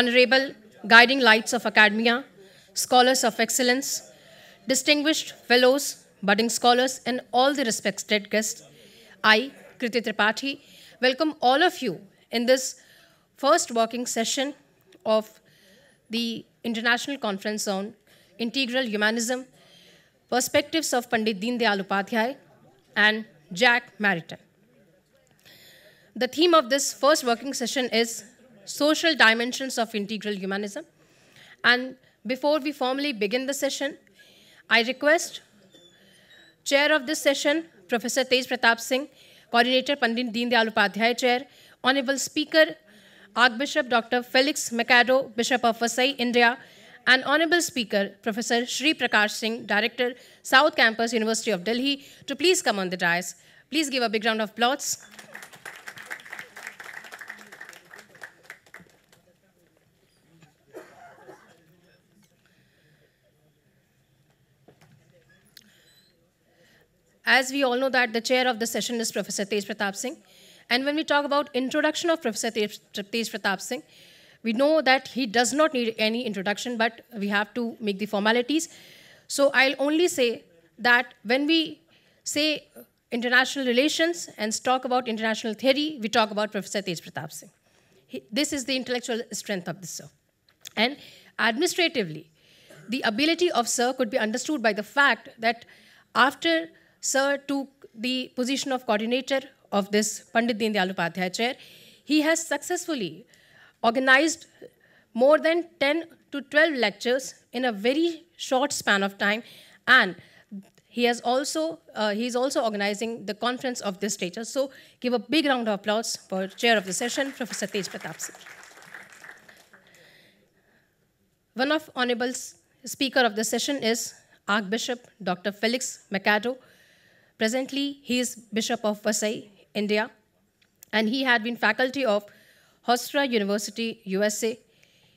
Honorable Guiding Lights of Academia, Scholars of Excellence, distinguished fellows, budding scholars, and all the respected guests, I, Kriti Tripathi, welcome all of you in this first working session of the International Conference on Integral Humanism, Perspectives of Pandit Deen Dayal Upadhyay, and Jacques Maritain. The theme of this first working session is Social Dimensions of Integral Humanism. And before we formally begin the session, I request Chair of this session, Professor Tej Pratap Singh, Coordinator Pandit Deen Dayal Upadhyay Chair, Honorable Speaker, Archbishop Dr. Felix Machado, Bishop of Vasai, India, and Honorable Speaker, Professor Sri Prakash Singh, Director, South Campus, University of Delhi, to please come on the dais. Please give a big round of applause. As we all know that the chair of the session is Professor Tej Pratap Singh. And when we talk about introduction of Professor Tej Pratap Singh, we know that he does not need any introduction, but we have to make the formalities. So I'll only say that when we say international relations and talk about international theory, we talk about Professor Tej Pratap Singh. He, this is the intellectual strength of the Sir. And administratively, the ability of Sir could be understood by the fact that after Sir took the position of coordinator of this Pandit Deen Dayal Upadhyay chair, he has successfully organized more than 10 to 12 lectures in a very short span of time and he has also uh, he is also organizing the conference of this stature. So give a big round of applause for chair of the session, Professor Tej Pratap Singh. One of honorable speaker of the session is Archbishop Dr. Felix Machado. Presently, he is Bishop of Vasai, India, and he had been faculty of Hofstra University, USA.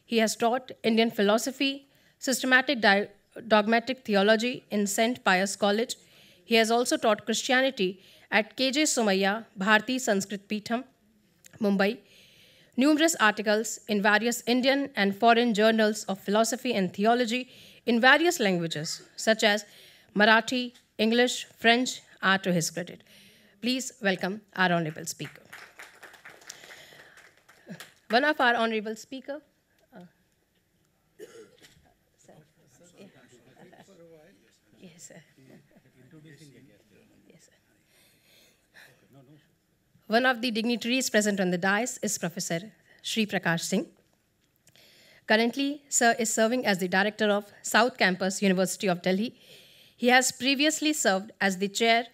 He has taught Indian philosophy, systematic dogmatic theology in St. Pius College. He has also taught Christianity at KJ Somaiya Bharati Sanskrit Peetham, Mumbai. Numerous articles in various Indian and foreign journals of philosophy and theology in various languages, such as Marathi, English, French, are to his credit. Please welcome our honorable speaker. One of our honorable speaker. Uh, yes, sir. Yes, sir. One of the dignitaries present on the dais is Professor Sri Prakash Singh. Currently, Sir is serving as the director of South Campus, University of Delhi. He has previously served as the chair,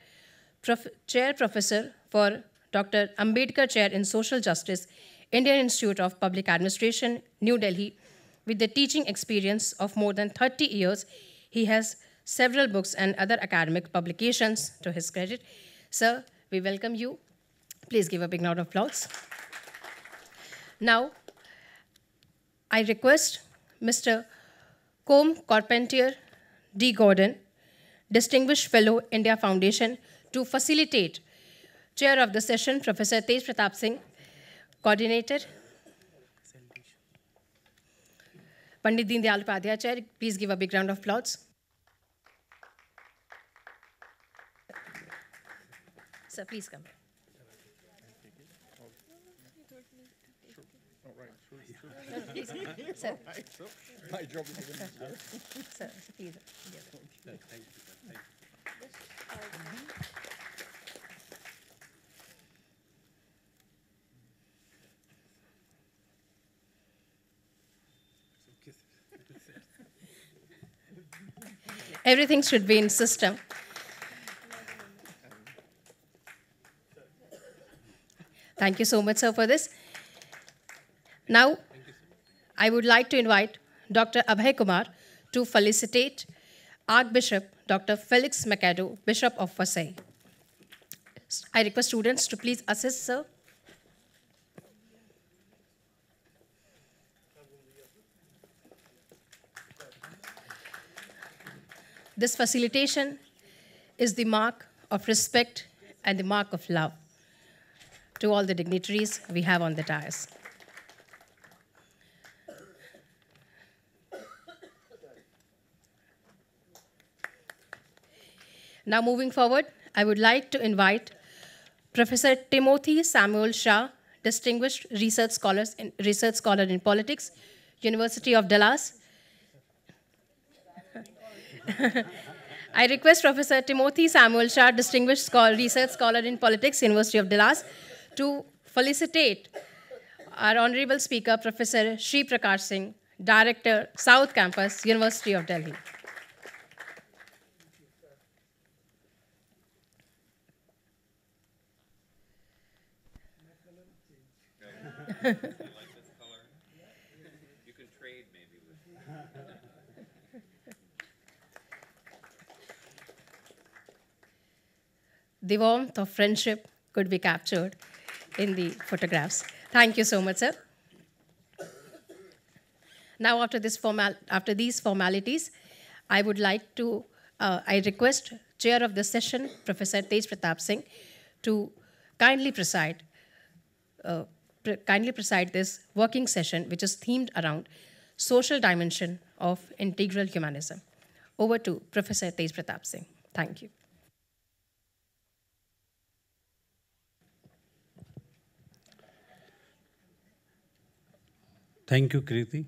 prof, chair professor for Dr. Ambedkar Chair in Social Justice Indian Institute of Public Administration, New Delhi. With the teaching experience of more than 30 years, he has several books and other academic publications to his credit. Sir, we welcome you. Please give a big round of applause. Now, I request Mr. Combe Carpentier D. Gordon, Distinguished Fellow, India Foundation, to facilitate Chair of the session, Professor Tej Pratap Singh, Coordinator, Pandit Deen Dayal Upadhyay Chair, please give a big round of applause. Sir, please come. No, please. Sir. My job is Sir, please. Thank you. Everything should be in system. Thank you so much, sir, for this. Now, I would like to invite Dr. Abhay Kumar to felicitate Archbishop Dr. Felix Machado, Bishop of Vasai. I request students to please assist, sir. This facilitation is the mark of respect and the mark of love to all the dignitaries we have on the dais. Now, moving forward, I would like to invite Professor Timothy Samuel Shah, Distinguished Research Scholar in, Research Scholar in Politics, University of Dallas. I request Professor Timothy Samuel Shah, Distinguished Scholar, Research Scholar in Politics, University of Dallas, to felicitate our Honorable Speaker, Professor Sri Prakash Singh, Director, South Campus, University of Delhi. You like this color? You can trade maybe with. The warmth of friendship could be captured in the photographs. Thank you so much, sir. Now, after, this formal, after these formalities, I would like to, uh, I request Chair of the session, Professor Tej Pratap Singh, to kindly preside, uh, kindly preside this working session, which is themed around social dimension of integral humanism. Over to Professor Tej Pratap Singh. Thank you. Thank you, Kriti.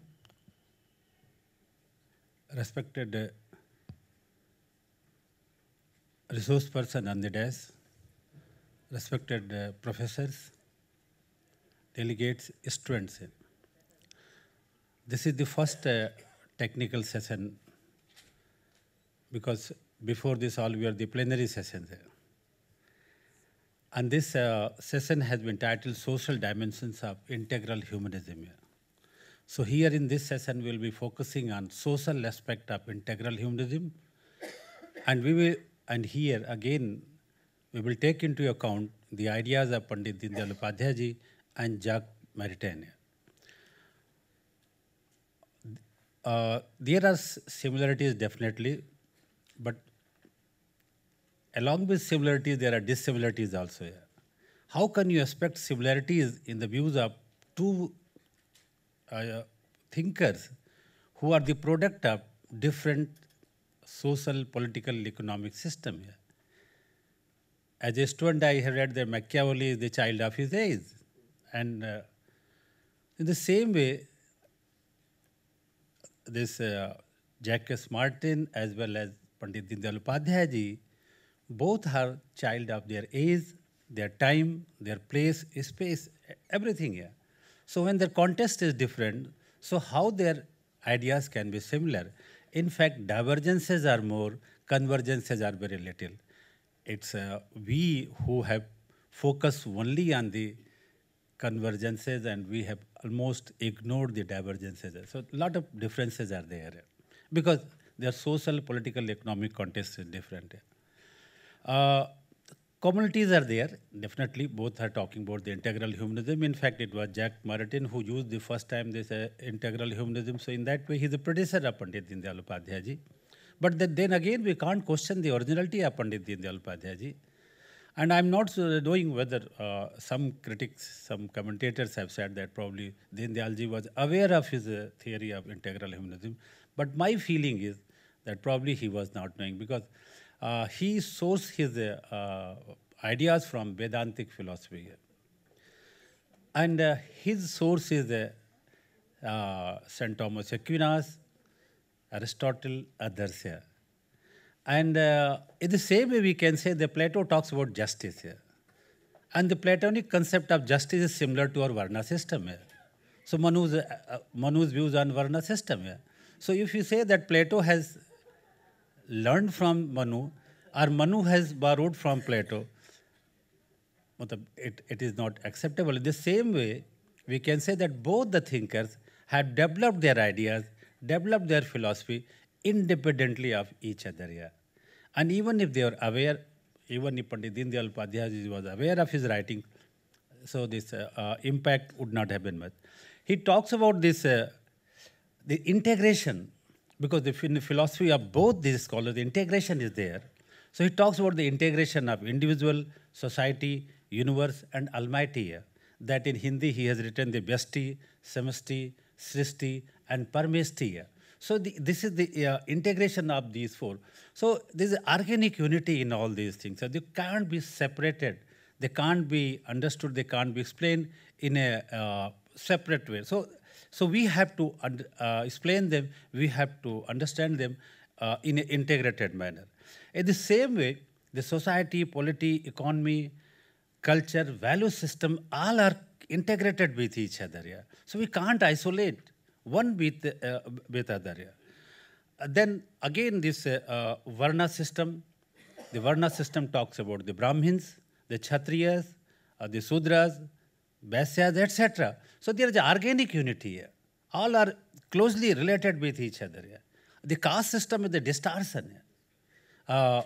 Respected uh, resource person on the desk, respected uh, professors, delegates, students. This is the first uh, technical session because before this all we are the plenary sessions. And this uh, session has been titled Social Dimensions of Integral Humanism. So here in this session, we'll be focusing on social aspect of integral humanism, and we will, and here again, we will take into account the ideas of Pandit Deendayal Upadhyay and Jacques Maritain. Uh, there are similarities definitely, but along with similarities, there are dissimilarities also. Here. How can you expect similarities in the views of two uh, thinkers who are the product of different social, political, economic system here. As a student, I have read that Machiavelli is the child of his age. And uh, in the same way, this uh, Jacques Maritain as well as Pandit Deendayal Upadhyay both are child of their age, their time, their place, space, everything here. So when their context is different, so how their ideas can be similar? In fact, divergences are more, convergences are very little. It's uh, we who have focused only on the convergences and we have almost ignored the divergences. So a lot of differences are there because their social, political, economic context is different. Uh, communities are there, definitely. Both are talking about the integral humanism. In fact, it was Jacques Maritain who used the first time this uh, integral humanism. So in that way, he's a predecessor of Pandit Deendayal Upadhyay ji. But then, then again, we can't question the originality of Pandit Deendayal Upadhyay ji. And I'm not uh, knowing whether uh, some critics, some commentators have said that probably Deendayal ji was aware of his uh, theory of integral humanism. But my feeling is that probably he was not knowing because uh, he sourced his uh, uh, ideas from Vedantic philosophy. And his source is St. Thomas Aquinas, Aristotle, others. And uh, in the same way, we can say that Plato talks about justice here. And the Platonic concept of justice is similar to our Varna system here. So Manu's, uh, uh, Manu's views on Varna system here. So if you say that Plato has learned from Manu or Manu has borrowed from Plato, it, it is not acceptable. In the same way, we can say that both the thinkers have developed their ideas, developed their philosophy independently of each other here. And even if they are aware, even if Pandit Deendayal Upadhyay was aware of his writing, so this uh, uh, impact would not have been much. He talks about this, uh, the integration, because the, in the philosophy of both these scholars, the integration is there. So he talks about the integration of individual, society, universe, and Almighty. That in Hindi he has written the Vyasti, Samasti, Srishti, and Parmeshti here. So the, this is the uh, integration of these four. So there's organic unity in all these things. So they can't be separated. They can't be understood. They can't be explained in a uh, separate way. So, so we have to uh, explain them. We have to understand them uh, in an integrated manner. In the same way, the society, polity, economy, culture, value system, all are integrated with each other. Yeah. So we can't isolate one with uh, with other. Uh, then again, this uh, uh, Varna system, the Varna system talks about the Brahmins, the Kshatriyas, uh, the Sudras, Vaisyas, etc. So there is an organic unity here. All are closely related with each other. The caste system is the distortion. Uh,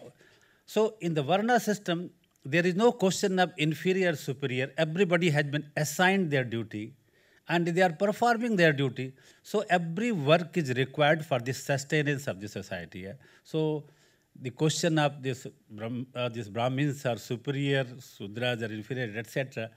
so in the Varna system, there is no question of inferior superior. Everybody has been assigned their duty and they are performing their duty. So every work is required for the sustenance of the society. So the question of this, uh, this Brahmins are superior, Sudras are inferior, etc.,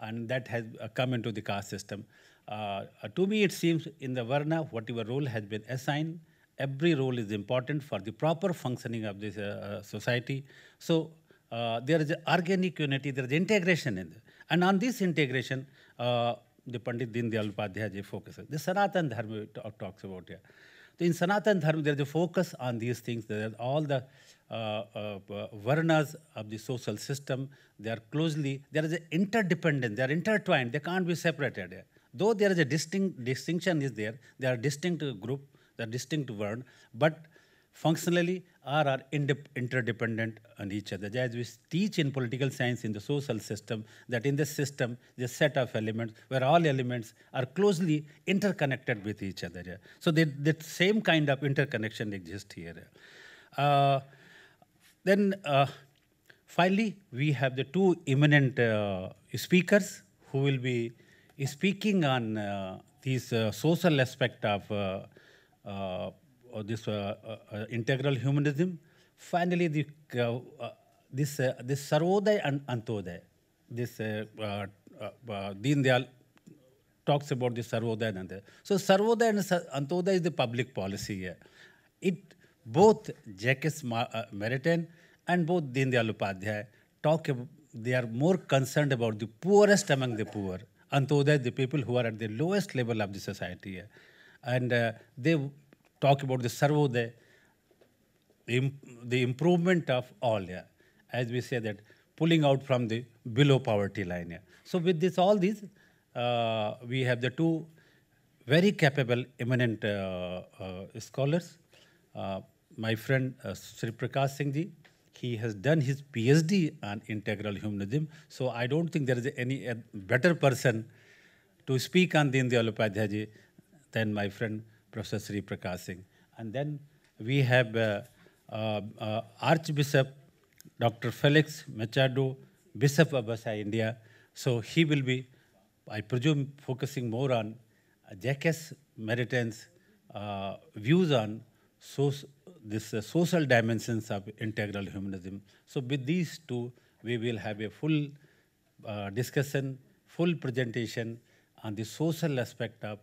and that has uh, come into the caste system. Uh, to me, it seems in the Varna, whatever role has been assigned, every role is important for the proper functioning of this uh, uh, society. So uh, there is organic unity, there is integration in. And on this integration, the Pandit Deendayal Upadhyaya ji focuses. The Sanatan Dharma talk, talks about here. So in Sanatan Dharma, there is a focus on these things. There are all the uh, uh, varnas of the social system. They are closely, there is an interdependence, they are intertwined, they can't be separated. Though there is a distinct distinction is there, they are distinct group, they are distinct word, but functionally are, are interdependent on each other. As we teach in political science in the social system, that in this system, the set of elements where all elements are closely interconnected with each other. So that same kind of interconnection exists here. Uh, then uh, finally, we have the two eminent uh, speakers who will be speaking on uh, these uh, social aspect of uh, of this uh, uh, uh, integral humanism. Finally, the, this, this Sarvodaya and Antyodaya, this uh, Dayal talks about the Sarvodaya and Antyodaya. So Sarvodaya and Antyodaya is the public policy here. It both Jacques Maritain and both Deen Dayal Upadhyay talk ab- they are more concerned about the poorest among the poor. Antyodaya, the people who are at the lowest level of the society. And uh, they talk about the Sarvodaya, the, im- the improvement of all, yeah. as we say that pulling out from the below poverty line. Yeah. So with this, all these, uh, we have the two very capable, eminent uh, uh, scholars. Uh, my friend uh, Sri Prakash Singh he has done his PhD on integral humanism. So I don't think there is any uh, better person to speak on Deen Dayal Upadhyaya ji than my friend Professor Sri Prakash Singh. And then we have uh, uh, uh, Archbishop Dr. Felix Machado, Bishop of Vasai, India. So he will be, I presume, focusing more on Jacques Maritain's uh, views on so, this uh, social dimensions of integral humanism. So with these two, we will have a full discussion, full presentation on the social aspect of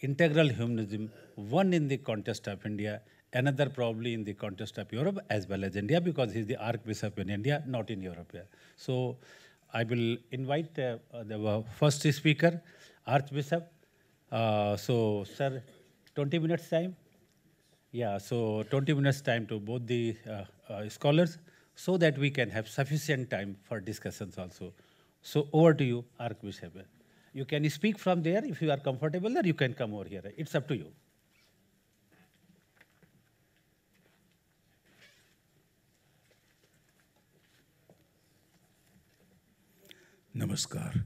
integral humanism, one in the context of India, another probably in the context of Europe as well as India, because he's the Archbishop in India, not in Europe. yeah. So I will invite uh, uh, the uh, first speaker, Archbishop. Uh, so, sir, 20 minutes time? Yeah, so 20 minutes time to both the uh, uh, scholars so that we can have sufficient time for discussions also. So over to you, Archbishop. You can speak from there if you are comfortable or you can come over here. It's up to you. Namaskar.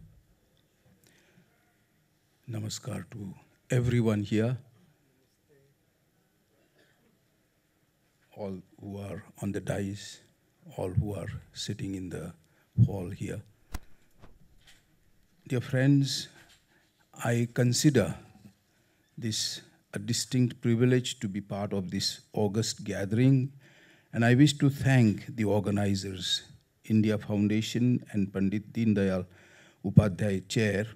Namaskar to everyone here, all who are on the dais, all who are sitting in the hall here. Dear friends, I consider this a distinct privilege to be part of this august gathering, and I wish to thank the organizers, India Foundation and Pandit Deen Dayal Upadhyay Chair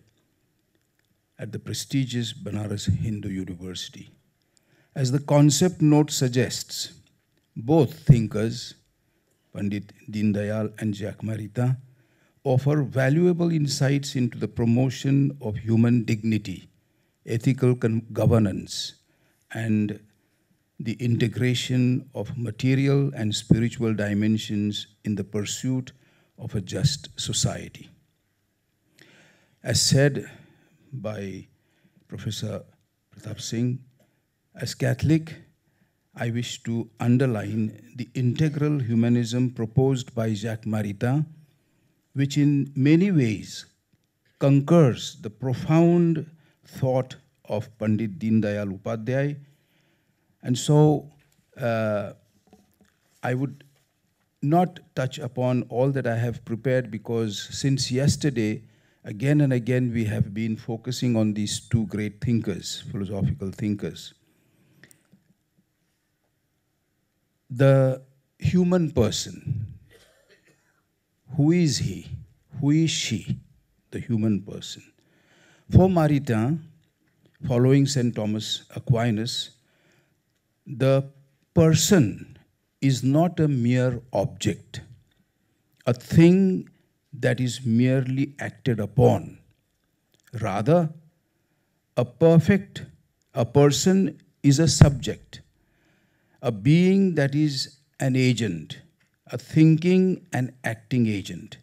at the prestigious Banaras Hindu University. As the concept note suggests, both thinkers, Pandit Deendayal and Jacques Maritain, offer valuable insights into the promotion of human dignity, ethical governance, and the integration of material and spiritual dimensions in the pursuit of a just society. As said by Professor Pratap Singh, as Catholic, I wish to underline the integral humanism proposed by Jacques Maritain, which in many ways concurs the profound thought of Pandit Deendayal Upadhyay. And so uh, I would not touch upon all that I have prepared because since yesterday, again and again, we have been focusing on these two great thinkers, philosophical thinkers. The human person, who is he? Who is she? The human person. For Maritain, following St. Thomas Aquinas, the person is not a mere object, a thing that is merely acted upon. Rather, a perfect, a person is a subject, a being that is an agent, a thinking and acting agent.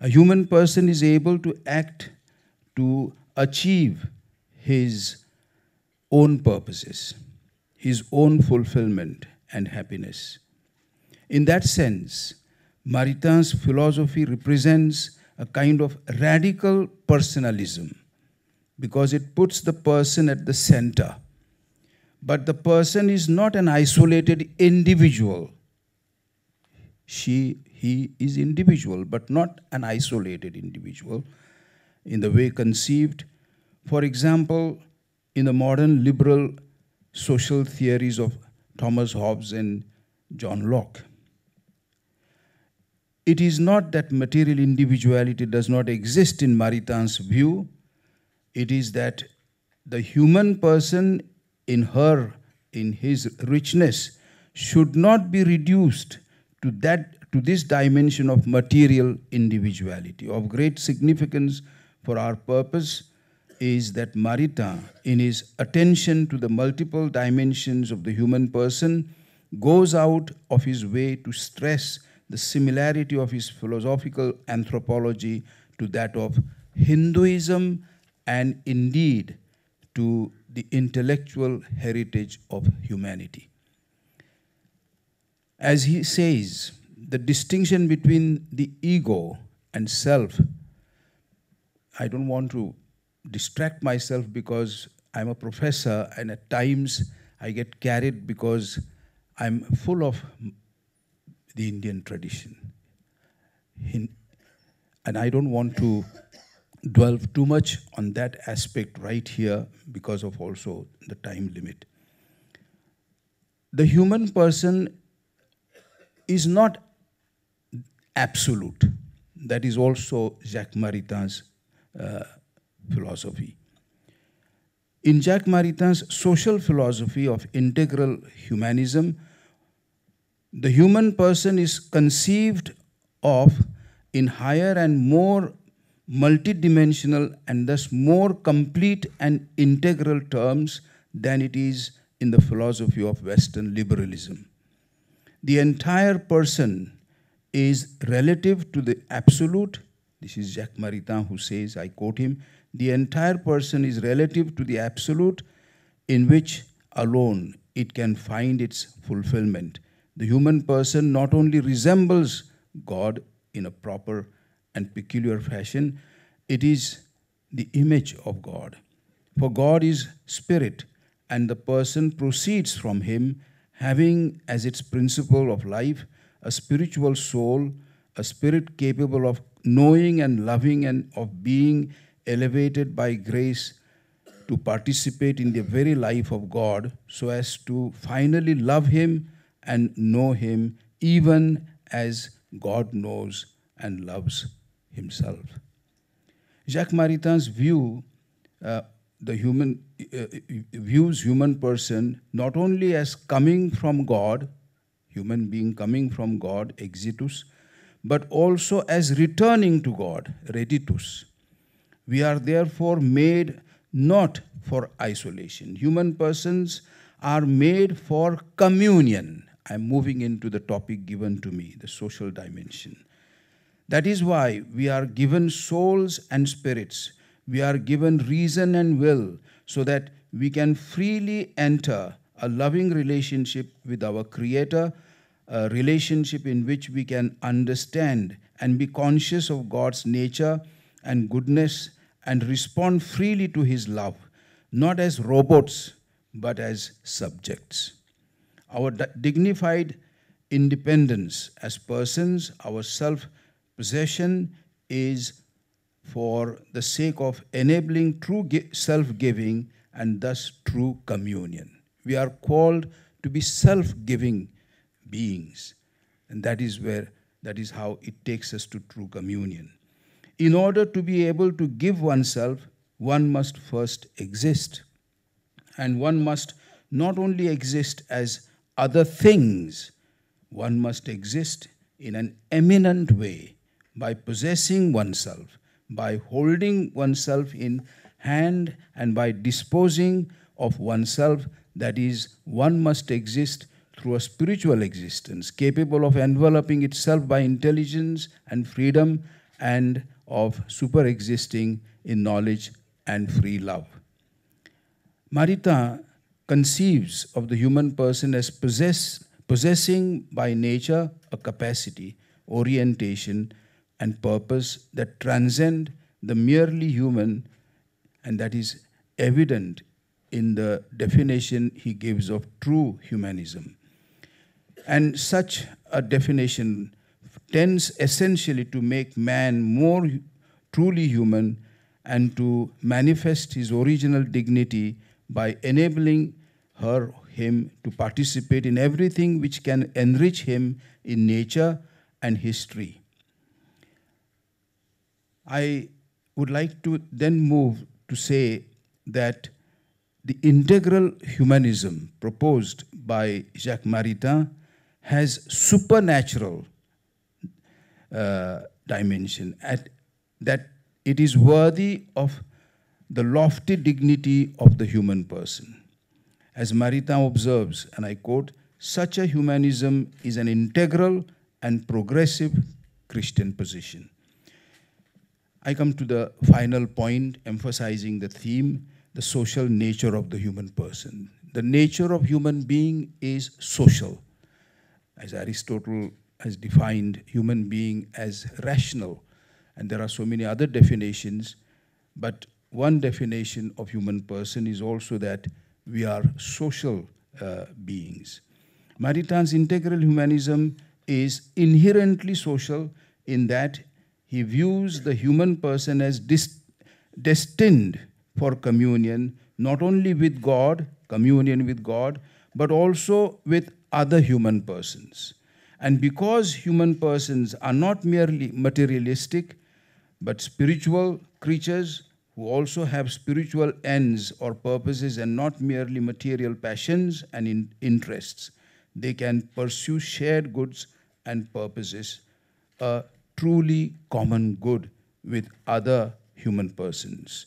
A human person is able to act to achieve his own purposes, his own fulfillment and happiness. In that sense, Maritain's philosophy represents a kind of radical personalism because it puts the person at the center. But the person is not an isolated individual. She, he is individual, but not an isolated individual in the way conceived. For example, in the modern liberal social theories of Thomas Hobbes and John Locke. It is not that material individuality does not exist in Maritain's view, it is that the human person in her, in his richness, should not be reduced to that to this dimension of material individuality. Of great significance for our purpose is that Maritain, in his attention to the multiple dimensions of the human person, goes out of his way to stress the similarity of his philosophical anthropology to that of Hinduism and indeed to the intellectual heritage of humanity. As he says, the distinction between the ego and self, I don't want to distract myself because I'm a professor and at times I get carried because I'm full of the Indian tradition. And I don't want to dwell too much on that aspect right here because of also the time limit. The human person is not absolute. That is also Jacques Maritain's uh, philosophy. In Jacques Maritain's social philosophy of integral humanism, the human person is conceived of in higher and more multidimensional and thus more complete and integral terms than it is in the philosophy of Western liberalism. The entire person is relative to the absolute. This is Jacques Maritain who says, I quote him, the entire person is relative to the absolute in which alone it can find its fulfillment. The human person not only resembles God in a proper and peculiar fashion, it is the image of God. For God is spirit, and the person proceeds from him, having as its principle of life a spiritual soul, a spirit capable of knowing and loving and of being elevated by grace to participate in the very life of God so as to finally love Him and know Him even as God knows and loves Himself. Jacques Maritain's view, uh, the human uh, views human person not only as coming from God, human being coming from God, exitus, but also as returning to God, reditus. We are therefore made not for isolation. Human persons are made for communion. I'm moving into the topic given to me, the social dimension. That is why we are given souls and spirits. We are given reason and will so that we can freely enter a loving relationship with our Creator, a relationship in which we can understand and be conscious of God's nature and goodness and respond freely to His love, not as robots, but as subjects. Our di- dignified independence as persons, our self possession is for the sake of enabling true self giving and thus true communion. We are called to be self giving beings, and that is where that is how it takes us to true communion. In order to be able to give oneself, one must first exist. And one must not only exist as other things, one must exist in an eminent way by possessing oneself, by holding oneself in hand, and by disposing of oneself. That is, one must exist through a spiritual existence capable of enveloping itself by intelligence and freedom and of super existing in knowledge and free love. Maritain conceives of the human person as possess, possessing by nature a capacity, orientation, and purpose that transcend the merely human, and that is evident in the definition he gives of true humanism. And such a definition tends essentially to make man more truly human and to manifest his original dignity by enabling her him to participate in everything which can enrich him in nature and history. I would like to then move to say that the integral humanism proposed by Jacques Maritain has supernatural uh, dimension, at, that it is worthy of the lofty dignity of the human person. As Maritain observes, and I quote, such a humanism is an integral and progressive Christian position. I come to the final point, emphasizing the theme the social nature of the human person. The nature of human being is social. As Aristotle has defined human being as rational, and there are so many other definitions, but one definition of human person is also that we are social uh, beings. Maritain's integral humanism is inherently social in that he views the human person as destined for communion, not only with God, communion with God, but also with other human persons. And because human persons are not merely materialistic, but spiritual creatures who also have spiritual ends or purposes and not merely material passions and in interests, they can pursue shared goods and purposes, a truly common good with other human persons.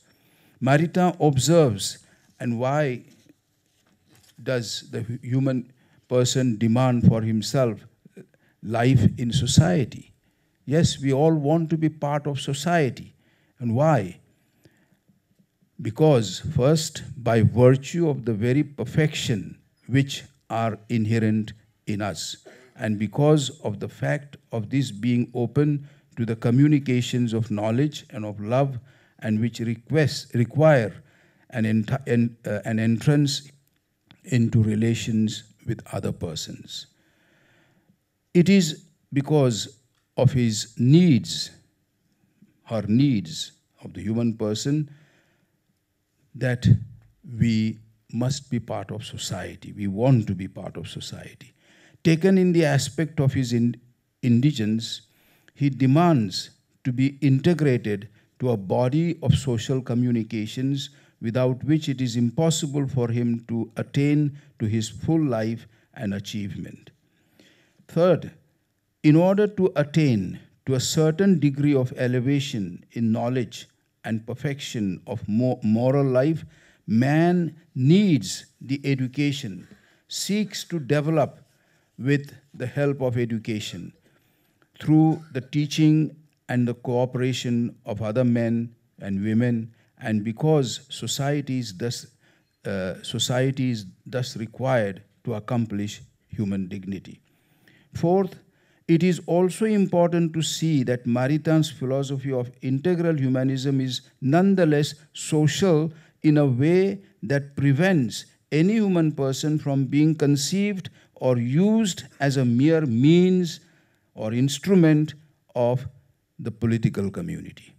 Maritain observes, and why does the human person demand for himself life in society? Yes, we all want to be part of society. And why? Because, first, by virtue of the very perfection which are inherent in us, and because of the fact of this being open to the communications of knowledge and of love, and which request, require an, uh, an entrance into relations with other persons. It is because of his needs, her needs of the human person, that we must be part of society. We want to be part of society. Taken in the aspect of his in- indigence, he demands to be integrated to a body of social communications without which it is impossible for him to attain to his full life and achievement. Third, in order to attain to a certain degree of elevation in knowledge and perfection of moral life, man needs the education, seeks to develop with the help of education through the teaching and the cooperation of other men and women, and because society is thus, uh, society is thus required to accomplish human dignity. Fourth, it is also important to see that Maritain's philosophy of integral humanism is nonetheless social in a way that prevents any human person from being conceived or used as a mere means or instrument of the political community.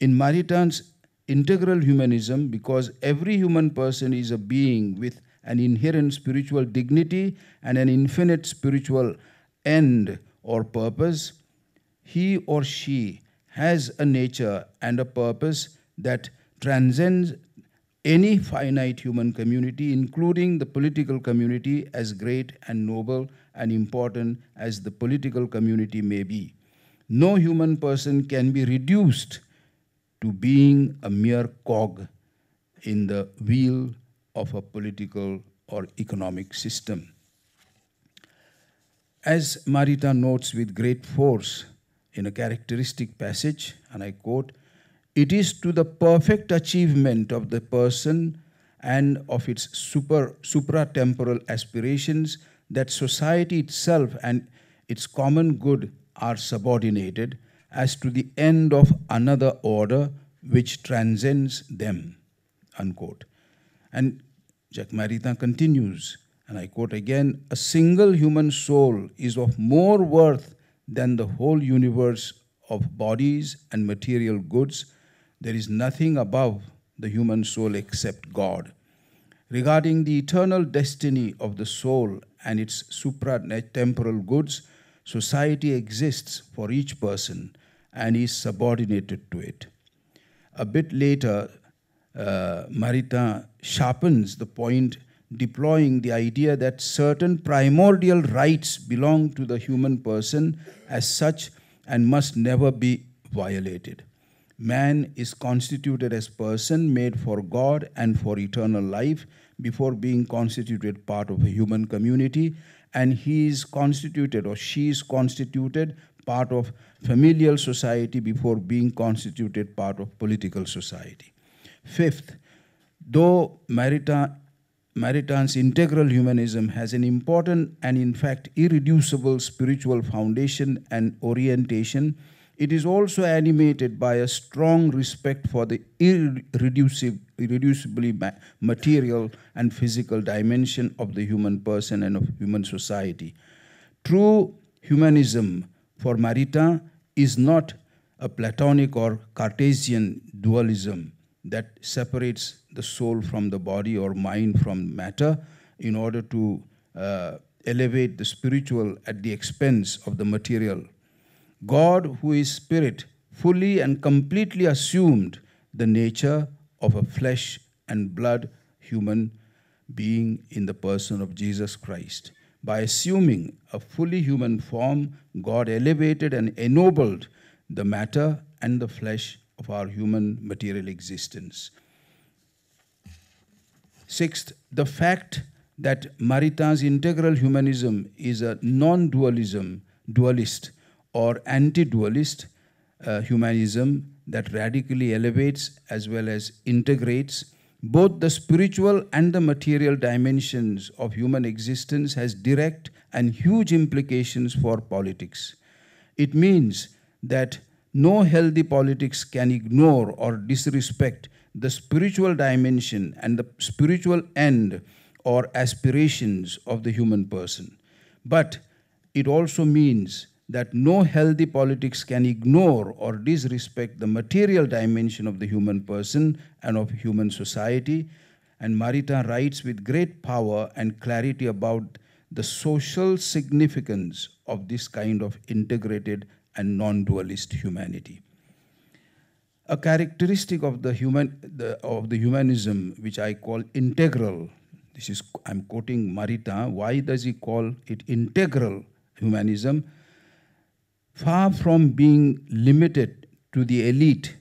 In Maritain's integral humanism, because every human person is a being with an inherent spiritual dignity and an infinite spiritual end or purpose, he or she has a nature and a purpose that transcends any finite human community, including the political community, as great and noble and important as the political community may be. No human person can be reduced to being a mere cog in the wheel of a political or economic system. As Maritain notes with great force in a characteristic passage, and I quote, it is to the perfect achievement of the person and of its super, supratemporal aspirations that society itself and its common good are subordinated as to the end of another order which transcends them. Unquote. And Jacques Maritain continues, and I quote again A single human soul is of more worth than the whole universe of bodies and material goods there is nothing above the human soul except God. Regarding the eternal destiny of the soul and its supratemporal goods, society exists for each person and is subordinated to it. A bit later, uh, Maritain sharpens the point, deploying the idea that certain primordial rights belong to the human person as such and must never be violated. Man is constituted as person made for God and for eternal life before being constituted part of a human community and he is constituted or she is constituted part of familial society before being constituted part of political society. Fifth, though Maritain, Maritain's integral humanism has an important and in fact irreducible spiritual foundation and orientation, it is also animated by a strong respect for the irreducibly material and physical dimension of the human person and of human society. True humanism for Maritain is not a Platonic or Cartesian dualism that separates the soul from the body or mind from matter in order to uh, elevate the spiritual at the expense of the material God, who is spirit, fully and completely assumed the nature of a flesh and blood human being in the person of Jesus Christ. By assuming a fully human form, God elevated and ennobled the matter and the flesh of our human material existence. Sixth, the fact that Maritain's integral humanism is a non dualism, dualist, or anti-dualist uh, humanism that radically elevates as well as integrates both the spiritual and the material dimensions of human existence has direct and huge implications for politics. It means that no healthy politics can ignore or disrespect the spiritual dimension and the spiritual end or aspirations of the human person. But it also means that no healthy politics can ignore or disrespect the material dimension of the human person and of human society. And Maritain writes with great power and clarity about the social significance of this kind of integrated and non dualist humanity. A characteristic of the human the, of the humanism, which I call integral. This is I'm quoting Maritain. Why does he call it integral humanism? Far from being limited to the elite,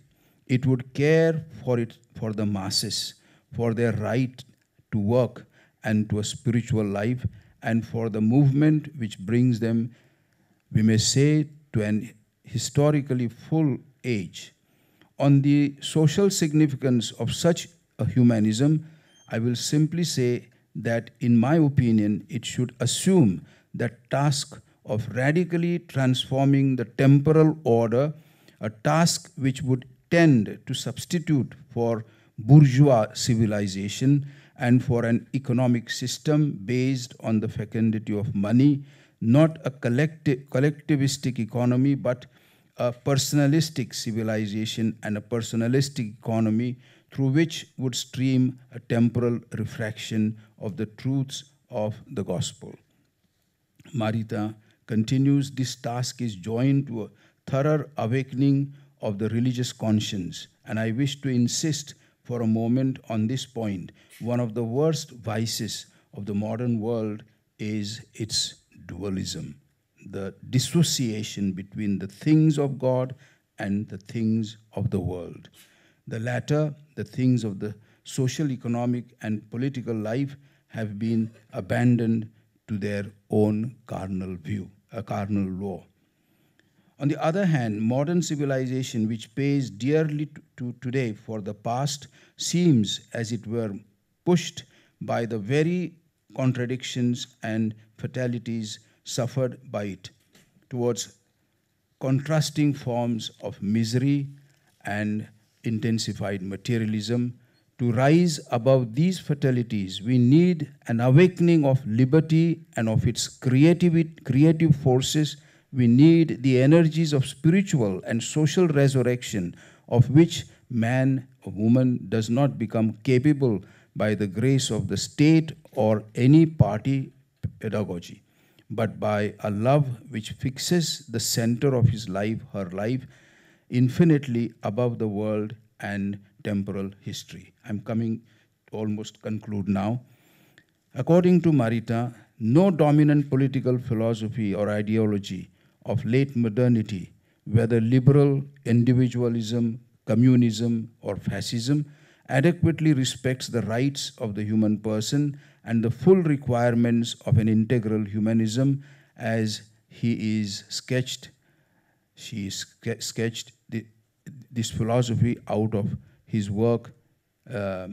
it would care for it for the masses, for their right to work and to a spiritual life, and for the movement which brings them, we may say, to an historically full age. On the social significance of such a humanism, I will simply say that, in my opinion, it should assume that task of radically transforming the temporal order, a task which would tend to substitute for bourgeois civilization and for an economic system based on the fecundity of money, not a collecti- collectivistic economy, but a personalistic civilization and a personalistic economy through which would stream a temporal refraction of the truths of the gospel. Maritain continues this task is joined to a thorough awakening of the religious conscience, and I wish to insist for a moment on this point. One of the worst vices of the modern world is its dualism, the dissociation between the things of God and the things of the world. The latter, the things of the social, economic, and political life, have been abandoned to their own carnal view, a carnal law. On the other hand, modern civilization, which pays dearly to, to today for the past, seems as it were pushed by the very contradictions and fatalities suffered by it towards contrasting forms of misery and intensified materialism. To rise above these fatalities, we need an awakening of liberty and of its creative, creative forces. We need the energies of spiritual and social resurrection, of which man or woman does not become capable by the grace of the state or any party pedagogy, but by a love which fixes the center of his life, her life, infinitely above the world and temporal history. I'm coming to almost conclude now. According to Maritain, no dominant political philosophy or ideology of late modernity, whether liberal, individualism, communism, or fascism, adequately respects the rights of the human person and the full requirements of an integral humanism as he is sketched, she sketched the, this philosophy out of his work, uh,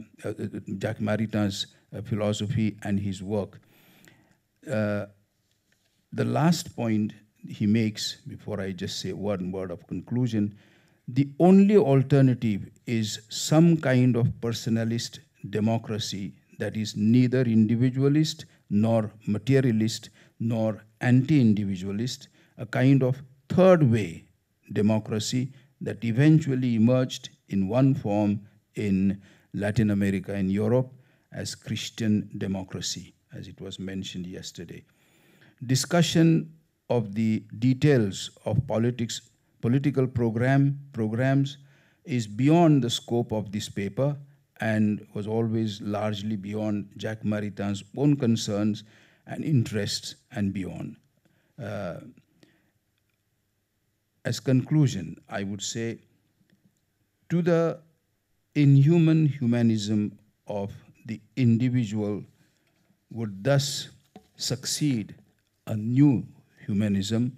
Jacques Maritain uh, philosophy and his work. Uh, the last point he makes, before I just say one word of conclusion, the only alternative is some kind of personalist democracy that is neither individualist nor materialist nor anti individualist, a kind of third way democracy that eventually emerged in one form in Latin America and Europe as Christian democracy, as it was mentioned yesterday. Discussion of the details of politics, political program, programs is beyond the scope of this paper and was always largely beyond Jacques Maritain's own concerns and interests and beyond. Uh, as conclusion, I would say to the inhuman humanism of the individual would thus succeed a new humanism,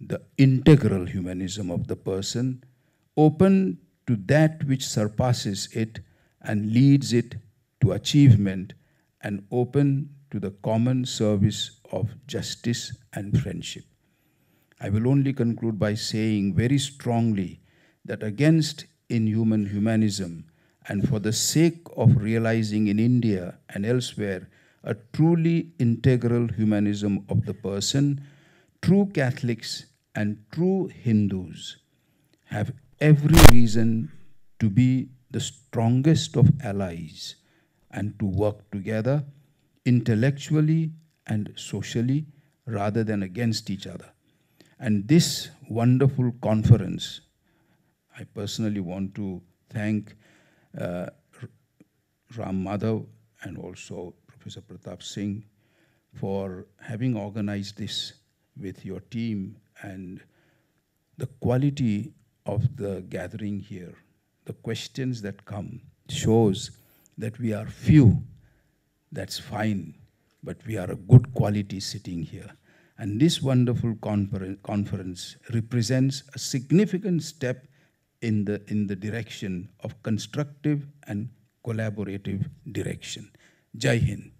the integral humanism of the person, open to that which surpasses it and leads it to achievement, and open to the common service of justice and friendship. I will only conclude by saying very strongly that against inhuman humanism and for the sake of realizing in India and elsewhere a truly integral humanism of the person, true Catholics and true Hindus have every reason to be the strongest of allies and to work together intellectually and socially rather than against each other. And this wonderful conference, I personally want to thank uh, Ram Madhav and also Professor Pratap Singh for having organized this with your team and the quality of the gathering here, the questions that come shows that we are few, that's fine, but we are a good quality sitting here. And this wonderful confer- conference represents a significant step in the, in the direction of constructive and collaborative direction. Jai Hind.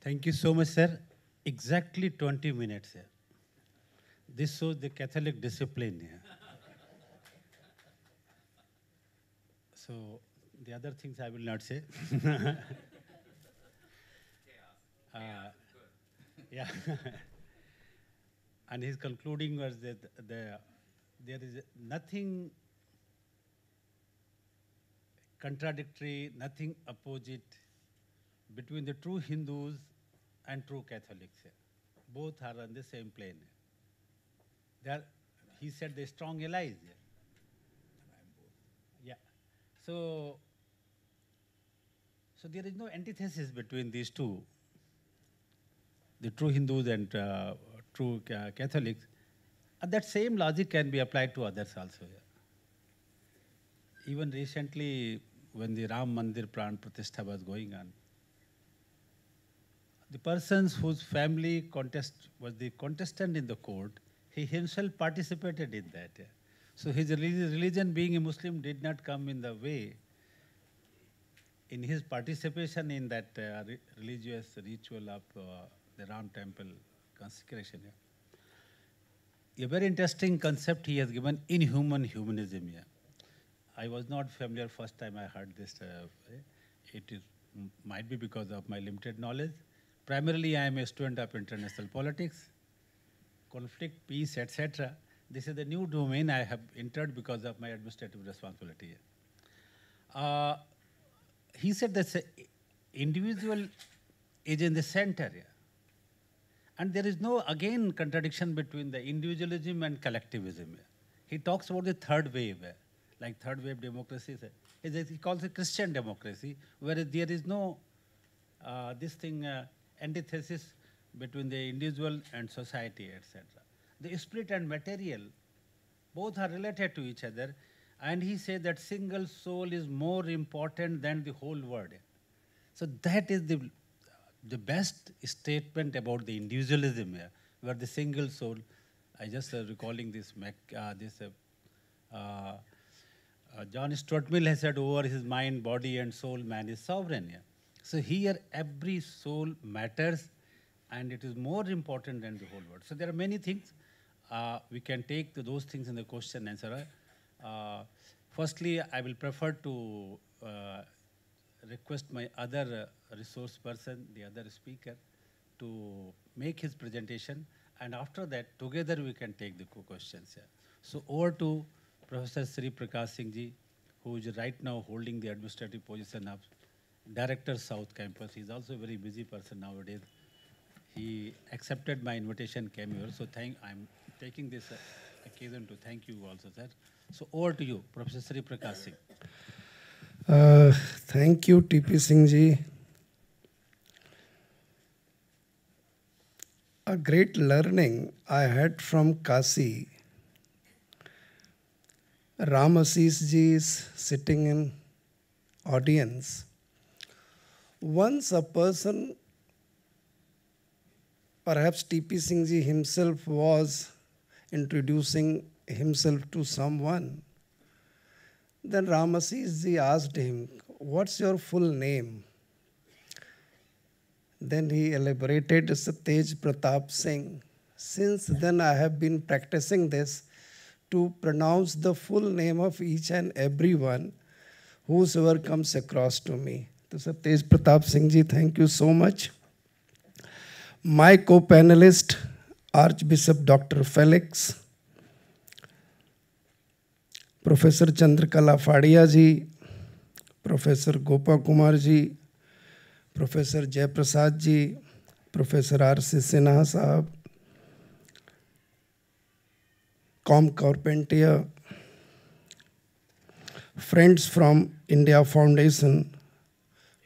Thank you so much, sir. Exactly 20 minutes, sir. This shows the Catholic discipline here. So, the other things I will not say. Uh, yeah. and his concluding was that the, there is nothing contradictory, nothing opposite between the true Hindus and true Catholics. Both are on the same plane. They are, he said, they strong allies. here. Yeah. So, so there is no antithesis between these two, the true Hindus and uh, true Ca- Catholics. And that same logic can be applied to others also. here. Even recently, when the Ram Mandir Pran Pratishtha was going on, the persons whose family contest was the contestant in the court, he himself participated in that. So his religion, being a Muslim, did not come in the way in his participation in that uh, re- religious ritual of uh, the Ram temple consecration. yeah. A very interesting concept he has given inhuman humanism. Yeah. I was not familiar first time I heard this. Uh, it is might be because of my limited knowledge. Primarily, I am a student of international politics, conflict, peace, etc. This is the new domain I have entered because of my administrative responsibility. Uh, he said that individual is in the center. And there is no, again, contradiction between the individualism and collectivism. He talks about the third wave, like third wave democracy. He calls it Christian democracy, whereas there is no uh, this thing, uh, antithesis between the individual and society, etc. The spirit and material, both are related to each other, and he said that single soul is more important than the whole world. So that is the, the best statement about the individualism here, where the single soul, I just uh, recalling this, uh, this uh, uh, uh, John Stuart Mill has said over his mind, body and soul, man is sovereign. Yeah. So here every soul matters and it is more important than the whole world. So there are many things. Uh, we can take the, those things in the question answer. Uh, firstly, I will prefer to uh, request my other uh, resource person, the other speaker, to make his presentation, and after that, together we can take the questions. Yeah. So over to Professor Sri Prakash Singh ji, who is right now holding the administrative position of Director South Campus. He's also a very busy person nowadays. He accepted my invitation, came here. So thank, I'm taking this uh, occasion to thank you also, sir. So over to you, Professor Sri Prakash Singh. Uh, thank you, TP Singh ji. A great learning I had from Kasi. Ram Assis ji is sitting in audience. Once a person, perhaps TP Singh ji himself was introducing himself to someone. Then Ramasis ji asked him, What's your full name? Then he elaborated Satyaj Pratap Singh. Since then, I have been practicing this to pronounce the full name of each and every one whosoever comes across to me. So, Satyaj Pratap Singh ji, thank you so much. My co panelist, Archbishop Dr. Felix, Professor Chandrakala Padia ji, Professor Gopa Kumar ji, Professor Jay Prasad ji, Professor R.C. Sinha Sahab, Com Carpentier, friends from India Foundation,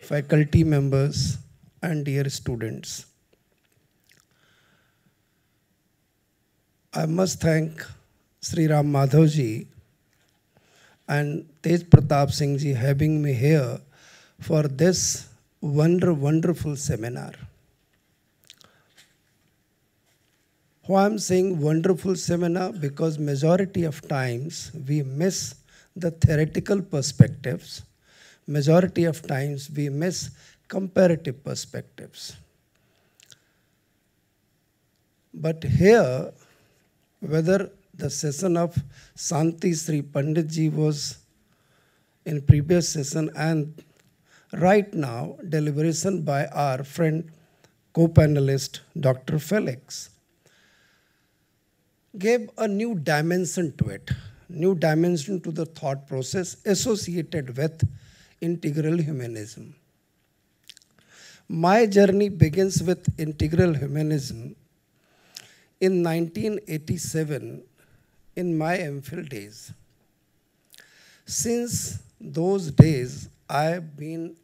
faculty members, and dear students. I must thank Sri Ram Madhav ji and Tej Pratap Singh ji having me here for this wonder, wonderful seminar. Why I'm saying wonderful seminar? Because majority of times we miss the theoretical perspectives. Majority of times we miss comparative perspectives. But here, whether the session of Santi Sri Pandit ji was in previous session and right now deliberation by our friend co-panelist Dr. Felix gave a new dimension to it, new dimension to the thought process associated with integral humanism. My journey begins with integral humanism in 1987 in my MPhil days. Since those days, I have been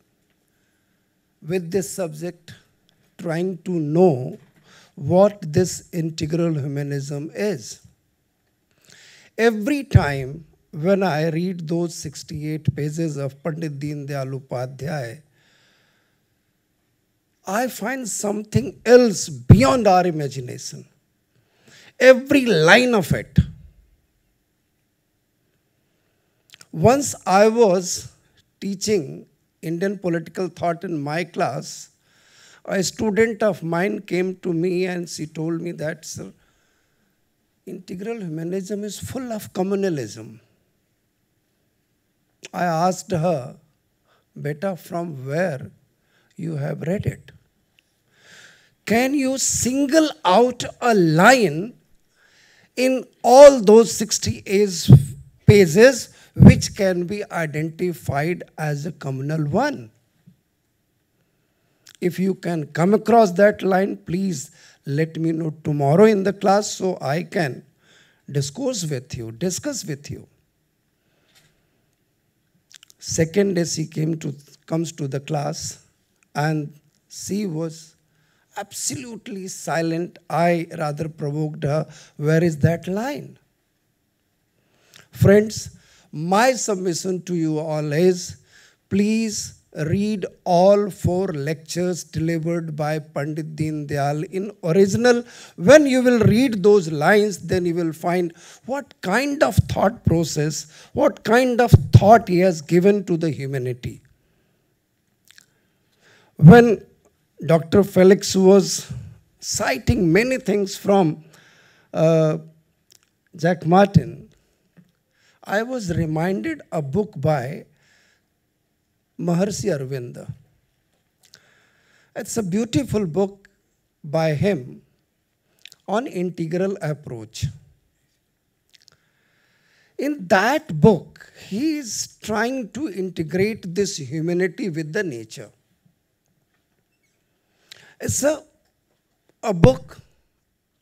with this subject trying to know what this integral humanism is. Every time when I read those 68 pages of Pandit Deen Dayal Upadhyay, I find something else beyond our imagination. Every line of it. Once I was teaching Indian political thought in my class, a student of mine came to me and she told me that, sir, integral humanism is full of communalism. I asked her, Beta, from where you have read it? Can you single out a line in all those 68 pages which can be identified as a communal one? If you can come across that line, please let me know tomorrow in the class so I can discourse with you, discuss with you. Second day she came to comes to the class and she was absolutely silent. I rather provoked her. Where is that line? Friends, my submission to you all is please read all four lectures delivered by Pandit Deen Dayal in original. When you will read those lines, then you will find what kind of thought process, what kind of thought he has given to the humanity. When Dr. Felix was citing many things from uh, Jacques Maritain, I was reminded a book by Maharshi Aravinda. It's a beautiful book by him on integral approach. In that book, he is trying to integrate this humanity with the nature. It's a, a book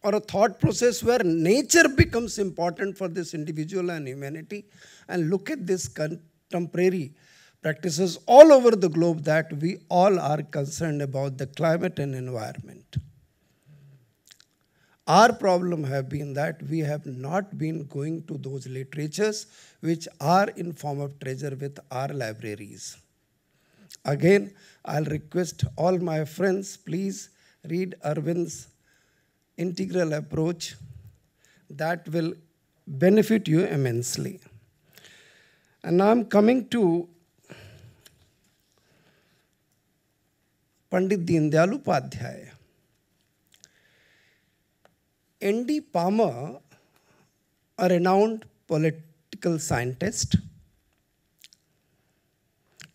or a thought process where nature becomes important for this individual and humanity. And look at this contemporary practices all over the globe that we all are concerned about the climate and environment. Our problem have been that we have not been going to those literatures which are in form of treasure with our libraries. Again, I'll request all my friends, please read Arvind's integral approach that will benefit you immensely. And now I'm coming to Pandit Deendayal Upadhyay. N.D. Palmer, a renowned political scientist,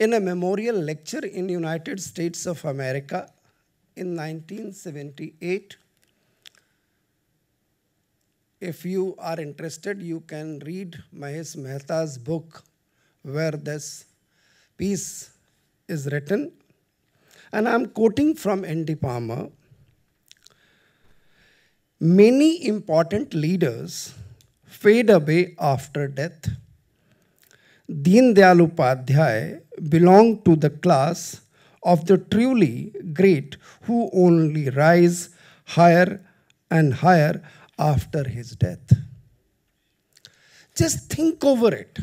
in a memorial lecture in United States of America in 1978. If you are interested, you can read Mahesh Mehta's book where this piece is written, and I'm quoting from N.D. Palmer. Many important leaders fade away after death. Deen Upadhyay belonged to the class of the truly great who only rise higher and higher after his death. Just think over it.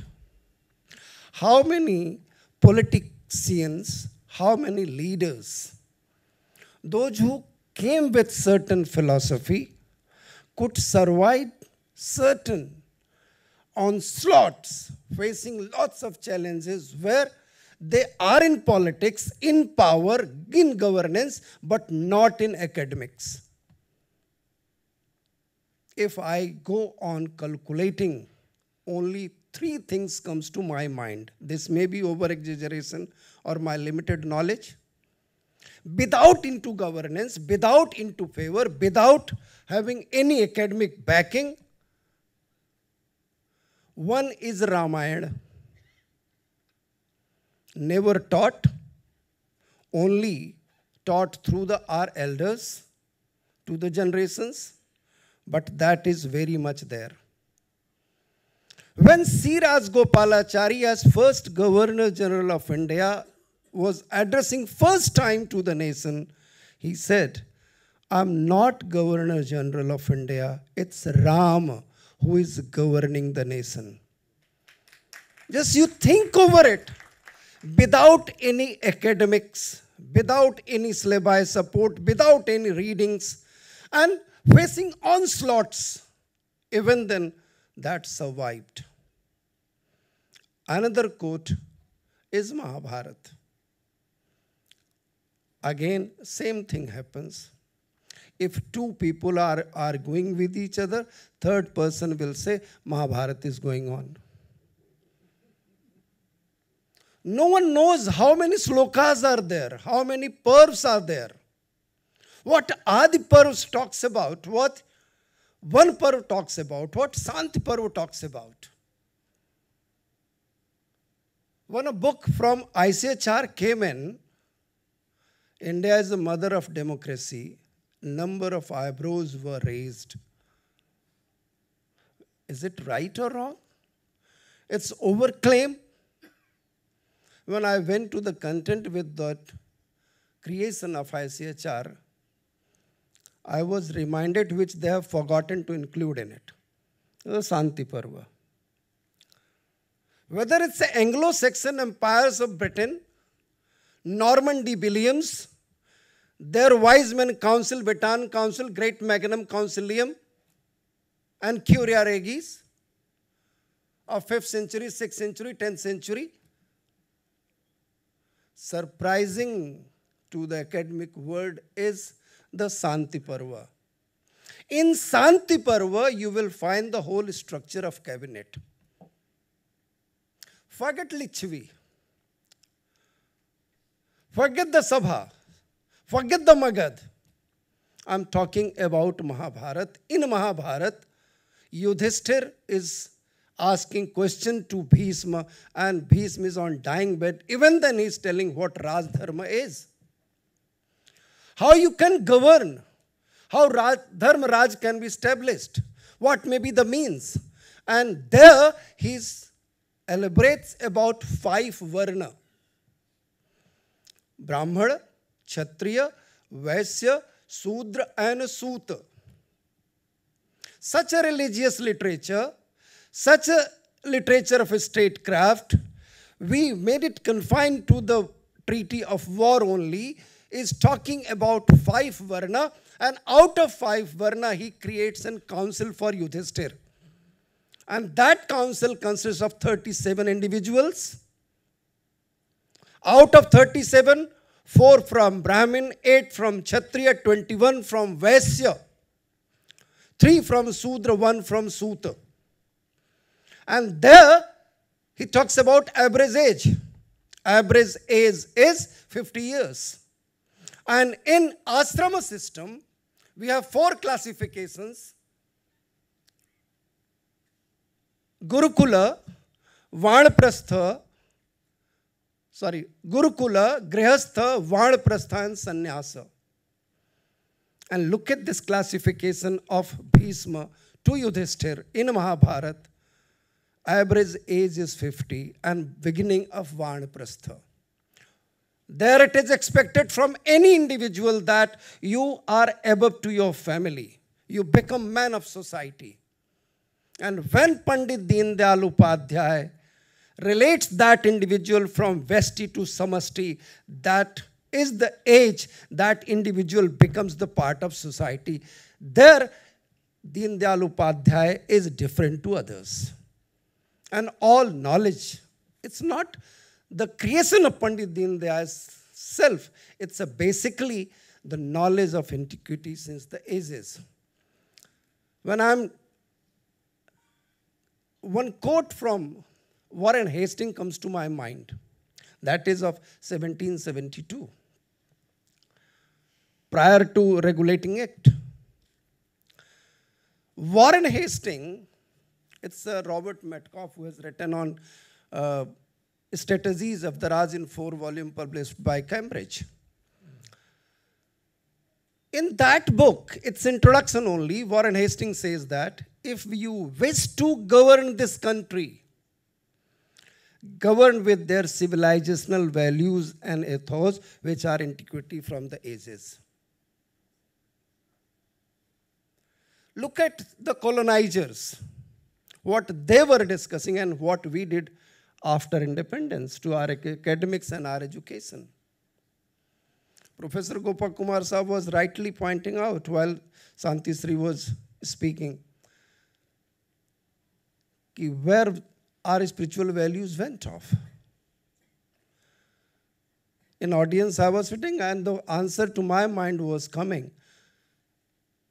How many politicians, how many leaders, those who came with certain philosophy, could survive certain onslaughts, facing lots of challenges where they are in politics, in power, in governance, but not in academics. If I go on calculating, only three things comes to my mind. This may be over exaggeration or my limited knowledge. Without into governance, without into favor, without having any academic backing, one is Ramayana, never taught, only taught through the our elders to the generations, but that is very much there. When C. Gopalachari, as first Governor General of India, was addressing first time to the nation, he said, I'm not Governor General of India, it's Ram who is governing the nation. Just you think over it without any academics, without any syllabi support, without any readings, and facing onslaughts. Even then, that survived. Another quote is Mahabharata. Again, same thing happens. If two people are arguing with each other, third person will say, Mahabharata is going on. No one knows how many slokas are there, how many pervs are there. What Adi Parv talks about, what one Parv talks about, what Santi Parv talks about. When a book from ICHR came in, India is the mother of democracy, number of eyebrows were raised. Is it right or wrong? It's overclaim. When I went to the content with that creation of ICHR, I was reminded which they have forgotten to include in it. The Santi Parva. Whether it's the Anglo-Saxon empires of Britain, Normandy Williams, their wise men council, Betan Council, Great Magnum Concilium, and Curia Regis of 5th century, 6th century, 10th century. Surprising to the academic world is the Santi Parva. In Santi Parva, you will find the whole structure of cabinet. Forget Lichvi. Forget the Sabha. Forget the Magad. I'm talking about Mahabharat. In Mahabharat, Yudhishthir is asking question to Bhishma and Bhishma is on dying bed. Even then he's telling what Raj Dharma is how you can govern, how Raj, Dharma Raj can be established, what may be the means. And there he elaborates about five varna. Brahmana, Kshatriya, Vaisya, Sudra and Suta. Such a religious literature, such a literature of statecraft, we made it confined to the treaty of war only is talking about five varna, and out of five varna, he creates a council for Yudhishthir. And that council consists of 37 individuals. Out of 37, 4 from Brahmin, 8 from Kshatriya, 21 from Vaisya, 3 from Sudra, 1 from Suta. And there he talks about average age. Average age is 50 years. And in ashrama system, we have four classifications. Gurukula, Vanaprastha, Gurukula, Grihastha, Vanprastha, and Sannyasa. And look at this classification of Bhishma to Yudhishthir in Mahabharat. Average age is 50 and beginning of Vanprastha. There it is expected from any individual that you are above to your family. You become man of society. And when Pandit Deen Dayal Upadhyay relates that individual from Vesti to Samasti, that is the age that individual becomes the part of society. There, Deen Upadhyay is different to others. And all knowledge, it's not the creation of Pandit Deen Dayal's self, it's basically the knowledge of antiquity since the ages. When I'm one quote from Warren Hastings comes to my mind. That is of 1772. Prior to Regulating Act. Warren Hastings, it's uh, Robert Metcalfe who has written on uh, strategies of the Raj in four volume published by Cambridge. In that book, its introduction only, Warren Hastings says that if you wish to govern this country, govern with their civilizational values and ethos, which are antiquity from the ages. Look at the colonizers, what they were discussing and what we did after independence to our academics and our education. Professor Gopa Kumar Saab was rightly pointing out while Santi Sri was speaking where our spiritual values went off. In audience, I was sitting, and the answer to my mind was coming.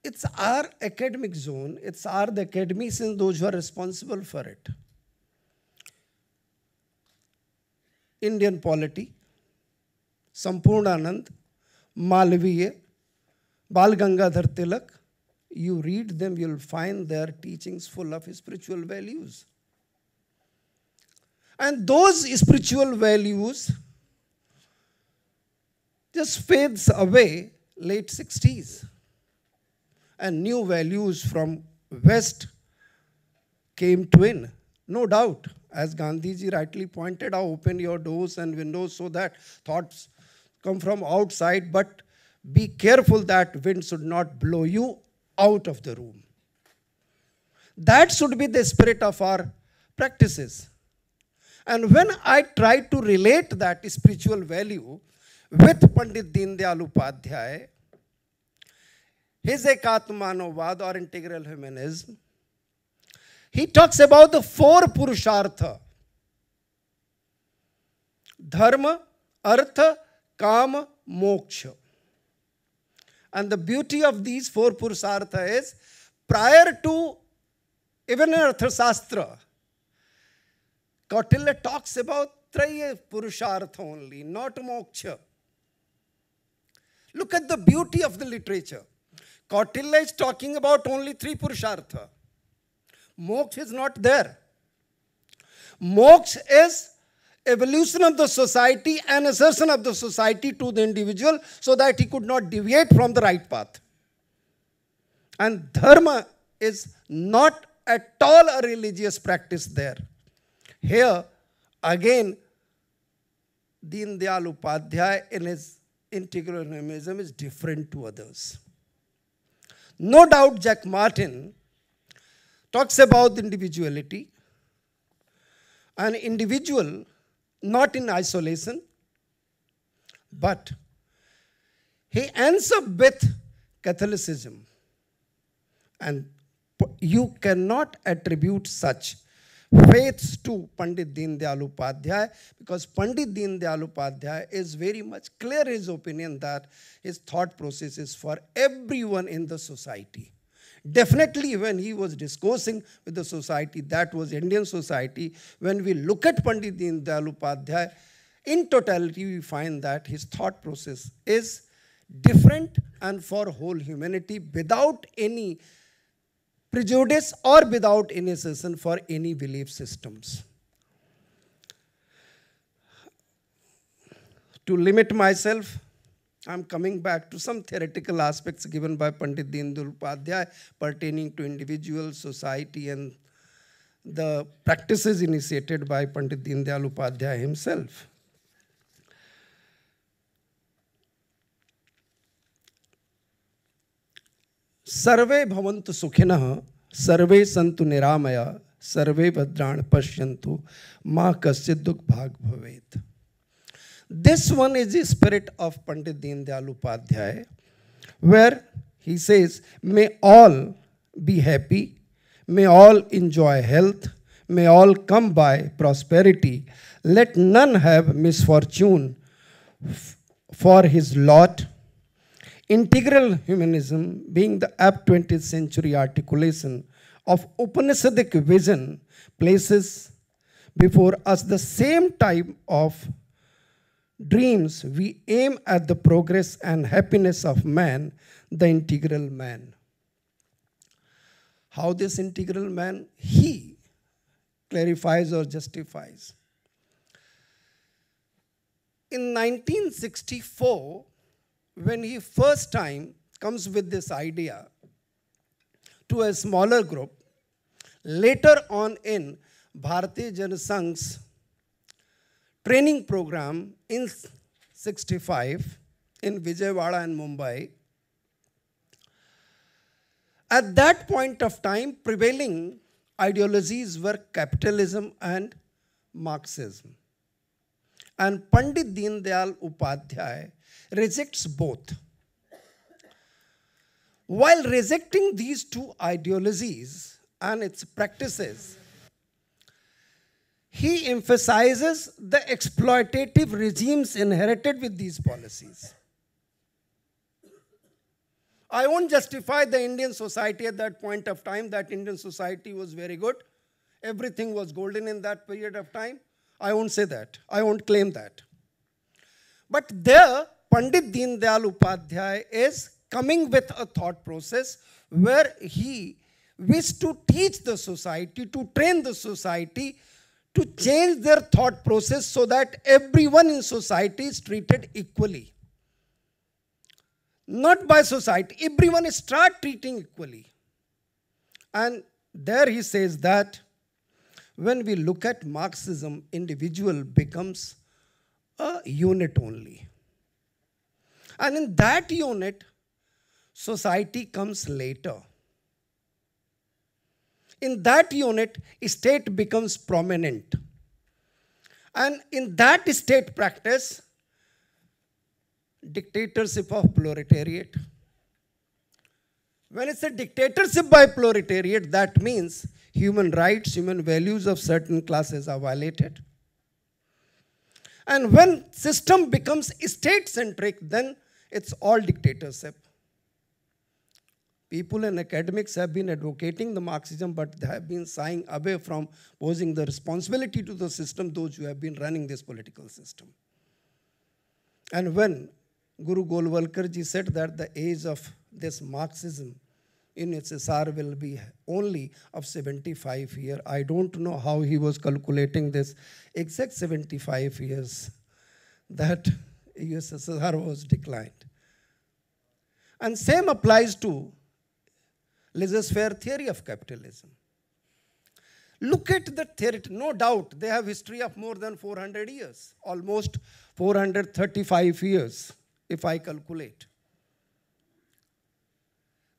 It's our academic zone, it's our the academicians, those who are responsible for it. Indian polity, Sampurnanand, Malviya, Bal Gangadhar Tilak, you read them, you'll find their teachings full of spiritual values. And those spiritual values just fades away late 60s. And new values from West came to in. No doubt, as Gandhiji rightly pointed out, open your doors and windows so that thoughts come from outside, but be careful that wind should not blow you out of the room. That should be the spirit of our practices. And when I try to relate that spiritual value with Pandit Deen Dayal Upadhyay, his Ekatmanovad or integral humanism, he talks about the four Purushartha Dharma, Artha, Kama, Moksha. And the beauty of these four Purusartha is prior to even in Arthasastra, Kautilya talks about Traya Purushartha only, not Moksha. Look at the beauty of the literature. Kautilya is talking about only three Purushartha. Moksha is not there. Moksha is evolution of the society and assertion of the society to the individual so that he could not deviate from the right path. And dharma is not at all a religious practice there. Here, again, Deen Dayal Upadhyay in his integral humanism is different to others. No doubt Jacques Maritain talks about individuality. An individual not in isolation, but he ends up with Catholicism. And you cannot attribute such faiths to Pandit Deen Dayal Upadhyay because Pandit Deen Dayal Upadhyay is very much clear his opinion that his thought process is for everyone in the society. Definitely, when he was discoursing with the society, that was Indian society, when we look at Pandit Deen Dayal Upadhyay, in totality, we find that his thought process is different and for whole humanity without any prejudice or without any cessation for any belief systems. to limit myself, I'm coming back to some theoretical aspects given by Pandit Deendayal Upadhyay pertaining to individual, society, and the practices initiated by Pandit Deendayal Upadhyay himself. सर्वे भवंत सुखिन, सर्वे संत निरामया, सर्वे भद्राण पश्यंतु माँ कश्य दुख भाग भवेत this one is the spirit of Pandit Deendayal Upadhyaya where he says may all be happy may all enjoy health may all come by prosperity let none have misfortune for his lot Integral humanism, being the apt 20th century articulation of Upanishadic vision, places before us the same type of dreams, we aim at the progress and happiness of man, the integral man. How this integral man? He clarifies or justifies. In 1964, when he first time comes with this idea to a smaller group, later on in Bharatiya Sangh's training program in 65 in Vijayawada and Mumbai. At that point of time, prevailing ideologies were capitalism and Marxism. And Pandit Deendayal Upadhyay rejects both. While rejecting these two ideologies and its practices, he emphasizes the exploitative regimes inherited with these policies. I won't justify the Indian society at that point of time, that Indian society was very good. Everything was golden in that period of time. I won't say that. I won't claim that. But there, Pandit Deendayal Upadhyay is coming with a thought process where he wished to teach the society, to train the society to change their thought process so that everyone in society is treated equally. Not by society, everyone is start treating equally. And there he says that when we look at Marxism, individual becomes a unit only. And in that unit, society comes later. In that unit, state becomes prominent. And in that state practice, dictatorship of proletariat. When it's a dictatorship by proletariat, that means human rights, human values of certain classes are violated. And when system becomes state-centric, then it's all dictatorship. People and academics have been advocating the Marxism, but they have been shying away from posing the responsibility to the system, those who have been running this political system. And when Guru Golwalkar ji said that the age of this Marxism in USSR will be only of 75 years. I don't know how he was calculating this exact 75 years that USSR was declined. And same applies to laissez-faire theory of capitalism. Look at the theory, no doubt they have history of more than 400 years, almost 435 years if I calculate.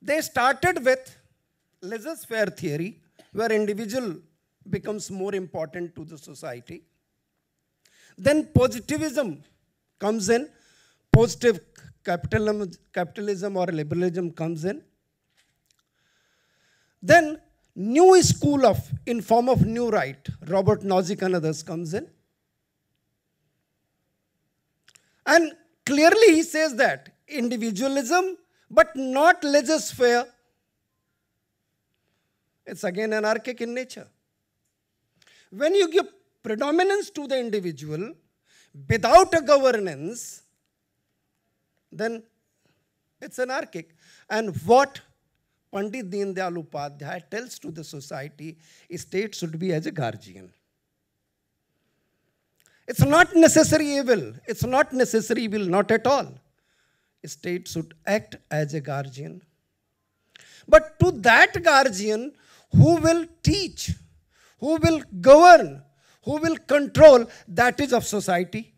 They started with laissez-faire theory, where individual becomes more important to the society. Then positivism comes in, positive capitalism, capitalism or liberalism comes in. Then new school of, in form of new right, Robert Nozick and others comes in. And clearly he says that individualism, but not laissez-faire. It's again anarchic in nature. When you give predominance to the individual without a governance, then it's anarchic. And what Pandit Deendayal Upadhyay tells to the society, state should be as a guardian. It's not necessary evil. It's not necessary evil, not at all. State should act as a guardian. But to that guardian who will teach, who will govern, who will control, that is of society.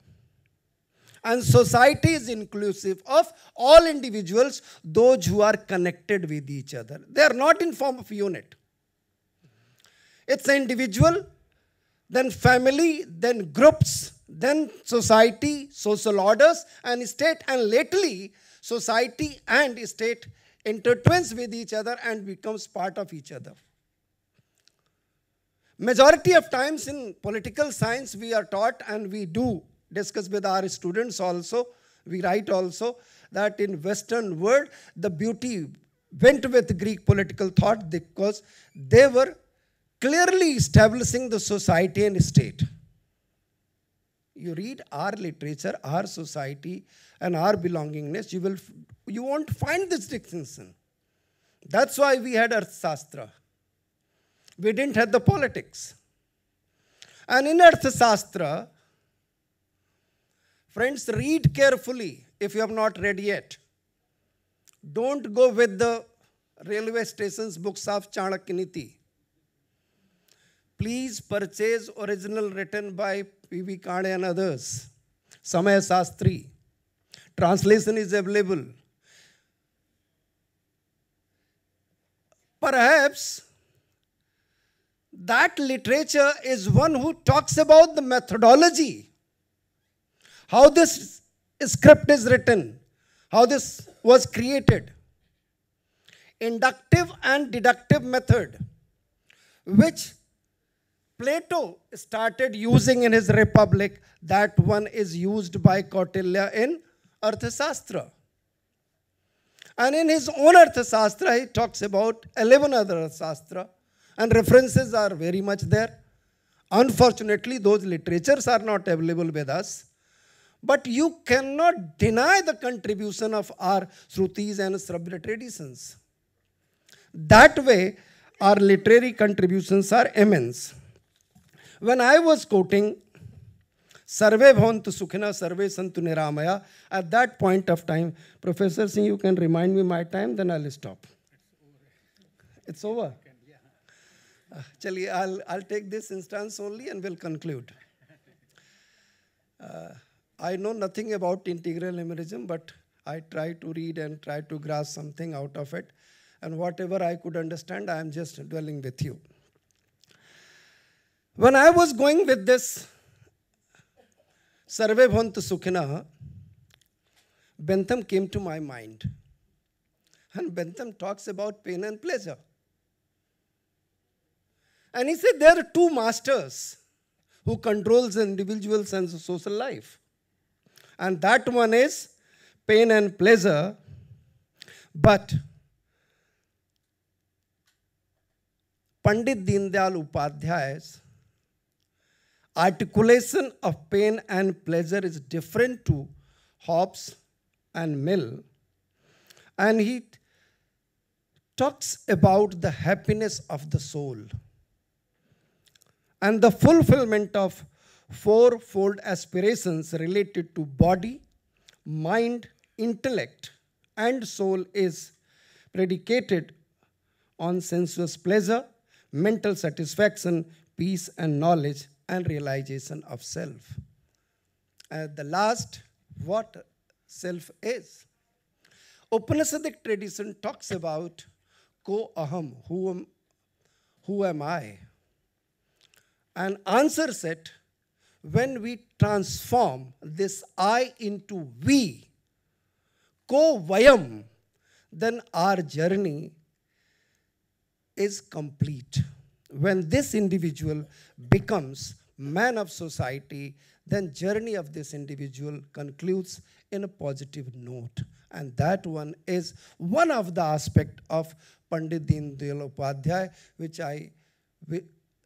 And society is inclusive of all individuals, those who are connected with each other. They are not in form of unit. It's individual, then family, then groups, then society, social orders, and state, and lately society and state intertwines with each other and becomes part of each other. Majority of times in political science we are taught and we do discuss with our students also, we write also that in western world the beauty went with Greek political thought because they were clearly establishing the society and state. You read our literature, our society, and our belongingness, you will you won't find this distinction. That's why we had Arthashastra. We didn't have the politics. And in Arthashastra, friends, read carefully if you have not read yet. Don't go with the railway station's books of Chanakya Please purchase original written by P.V. Kane and others. Shamasastry. Translation is available. Perhaps that literature is one who talks about the methodology, how this script is written, how this was created. Inductive and deductive method, which Plato started using in his Republic, that one is used by Kautilya in Arthashastra. And in his own Arthashastra, he talks about 11 other Arthashastra, and references are very much there. Unfortunately, those literatures are not available with us. But you cannot deny the contribution of our Shrutis and Shravya traditions. That way, our literary contributions are immense. When I was quoting Sarve Bhavantu Sukhina, Sarve Santu Niramaya, at that point of time, Professor Singh, you can remind me my time, then I'll stop. It's over. Chaliye, I'll, I'll take this instance only and we'll conclude. Uh, I know nothing about integral humanism, but I try to read and try to grasp something out of it. And whatever I could understand, I am just dwelling with you. When I was going with this Sarve Bhavantu Sukhina, Bentham came to my mind. And Bentham talks about pain and pleasure. And he said there are two masters who controls the individual sense of social life. And that one is pain and pleasure. But Pandit Deendayal Upadhyay's articulation of pain and pleasure is different to Hobbes and Mill. And he talks about the happiness of the soul and the fulfillment of fourfold aspirations related to body, mind, intellect, and soul is predicated on sensuous pleasure, mental satisfaction, peace, and knowledge, and realization of self. The last, what self is. Upanishadic tradition talks about ko aham, who am, who am I? And answers it when we transform this I into we, ko vayam, then our journey is complete. When this individual becomes man of society, then journey of this individual concludes in a positive note. And that one is one of the aspect of Pandit Deen Upadhyay, which I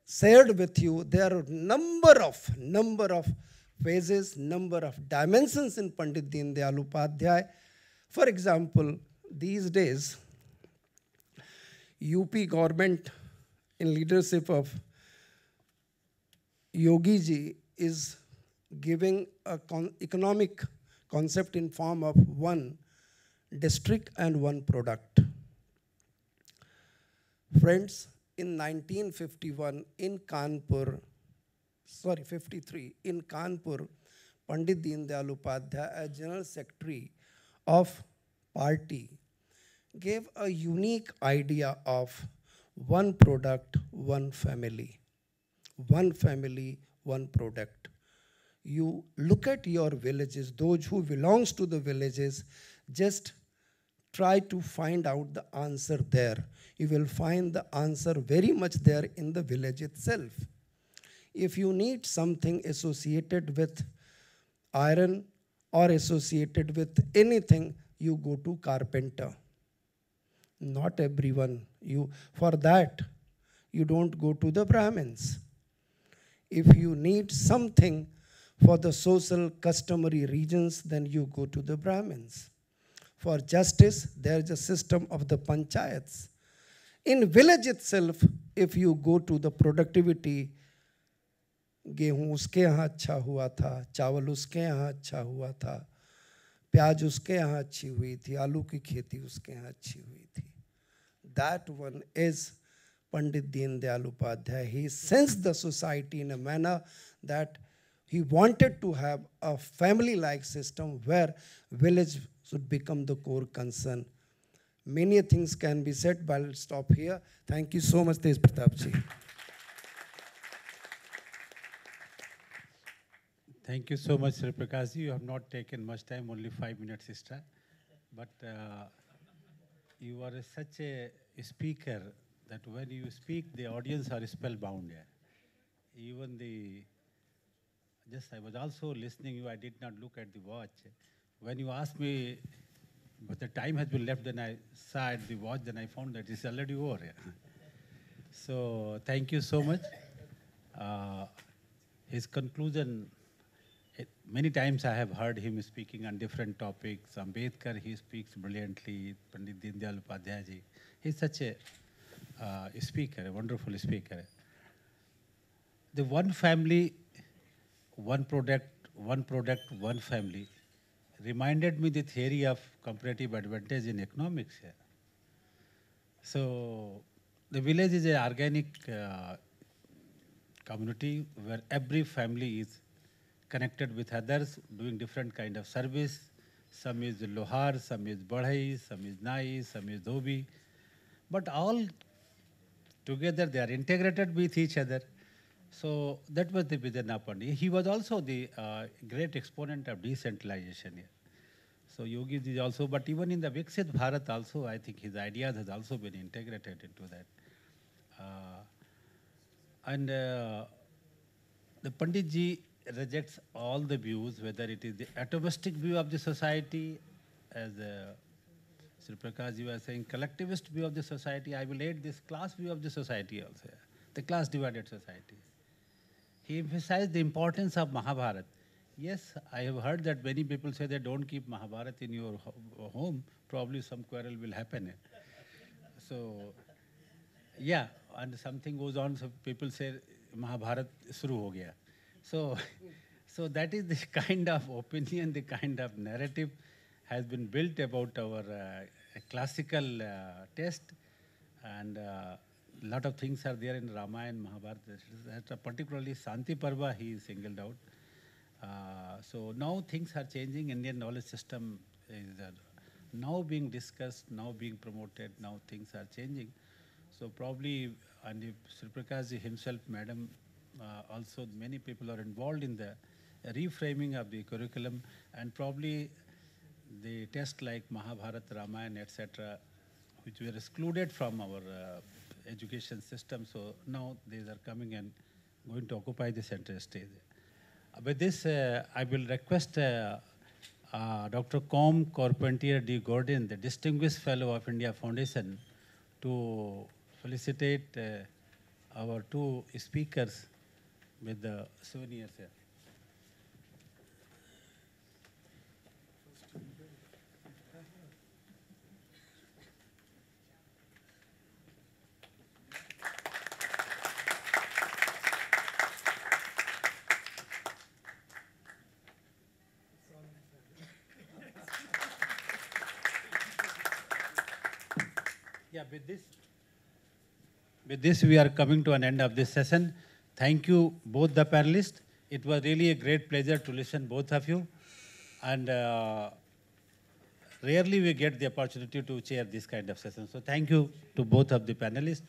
shared with you. There are number of, number of phases, number of dimensions in Pandit Deen Dayal Upadhyay. For example, these days, UP government in leadership of Yogi ji is giving a con- economic concept in form of one district and one product. Friends, in 1951 in Kanpur, sorry, 53, in Kanpur, Pandit Deen Dayal Upadhyay, General Secretary of party, gave a unique idea of one product, one family. One family, one product. You look at your villages, those who belongs to the villages, just try to find out the answer there. You will find the answer very much there in the village itself. If you need something associated with iron or associated with anything, you go to carpenter. Not everyone. You for that you don't go to the Brahmins. If you need something for the social customary regions, then you go to the Brahmins. For justice, there is a system of the panchayats. In village itself if you go to the productivity गेहूँ उसके यहाँ अच्छा हुआ था, चावल उसके यहाँ अच्छा हुआ था, प्याज उसके यहाँ अच्छी हुई थी, आलू की खेती उसके यहाँ अच्छी हुई थी। That one is Pandit Deendayal Upadhyaya he sense the society in a manner that he wanted to have a family like system where village should become the core concern many things can be said but i'll stop here thank you so much tej pratap ji Thank you so much, Shri Prakash. You have not taken much time, only five minutes sister. But uh, you are such a speaker that when you speak, the audience are spellbound. Yeah. Even the, just I was also listening you, I did not look at the watch. When you asked me, but the time has been left, then I saw the watch, then I found that it's already over. Yeah. So thank you so much. Uh, his conclusion it, many times I have heard him speaking on different topics. Ambedkar, he speaks brilliantly. Pandit Deendayal Upadhyay. He's such a uh, speaker, a wonderful speaker. The one family, one product, one product, one family reminded me the theory of comparative advantage in economics here. So the village is an organic uh, community where every family is connected with others, doing different kind of service. Some is lohar, some is badhai, some is nai, some is dhobi. But all together they are integrated with each other. So that was the Vijayanath Pandit. He was also the uh, great exponent of decentralization here. So Yogi is also, but even in the Viksit Bharat also, I think his ideas has also been integrated into that. Uh, and uh, the Pandit ji rejects all the views, whether it is the atomistic view of the society, as uh, Shri Prakash ji was saying, collectivist view of the society. I will add this class view of the society also, the class divided society. He emphasized the importance of Mahabharata. Yes, I have heard that many people say they don't keep Mahabharata in your ho- home. Probably some quarrel will happen. So, yeah, and something goes on. So people say Mahabharata shuru ho gaya. So, so that is the kind of opinion, the kind of narrative has been built about our uh, classical uh, test, and a lot of things are there in Ramayana, Mahabharata. That, uh, particularly Santi Parva, he is singled out. Uh, so now things are changing. Indian knowledge system is uh, now being discussed, now being promoted. Now things are changing. So probably, and if Sri himself, Madam, uh, also many people are involved in the reframing of the curriculum, and probably the tests like Mahabharata, Ramayana, etc., which were excluded from our uh, education system. So now these are coming and going to occupy the center stage. Uh, With this, uh, I will request uh, uh, Dr. Com Carpentier D. Gordon, the Distinguished Fellow of India Foundation, to felicitate uh, our two speakers with the souvenirs here. with this, with this, we are coming to an end of this session. Thank you, both the panelists. It was really a great pleasure to listen both of you, and uh, rarely we get the opportunity to chair this kind of session. So thank you to both of the panelists.